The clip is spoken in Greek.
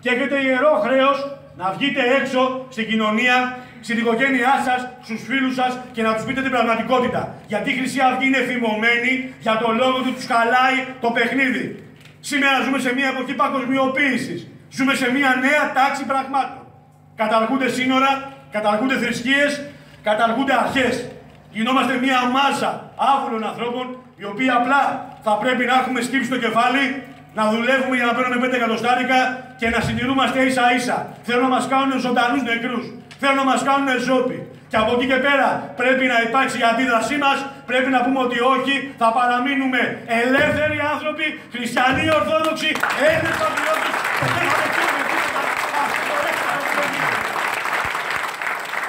και έχετε ιερό χρέος να βγείτε έξω στην κοινωνία, στην οικογένειά σας, στους φίλους σας και να τους πείτε την πραγματικότητα. Γιατί η Χρυσή Αυγή είναι θυμωμένη για τον λόγο ότι τους χαλάει το παιχνίδι. Σήμερα ζούμε σε μια εποχή παγκοσμιοποίησης. Ζούμε σε μια νέα τάξη πραγμάτων. Καταργούνται σύνορα, καταργούνται θρησκείες, καταργούνται αρχές. Γινόμαστε μια μάζα άβουλων ανθρώπων, οι οποίοι απλά θα πρέπει να έχουμε σκύψει το κεφάλι, να δουλεύουμε για να παίρνουμε 5 εκατοστάρικα και να συντηρούμαστε ίσα ίσα. Θέλουν να μας κάνουν ζωντανούς νεκρούς. Θέλουν να μας κάνουν ζώπη. Και από εκεί και πέρα πρέπει να υπάρξει η αντίδρασή μας. Πρέπει να πούμε ότι όχι, θα παραμείνουμε ελεύθεροι άνθρωποι, χριστιανοί, ορθόδοξοι, Έλληνε πατριώτε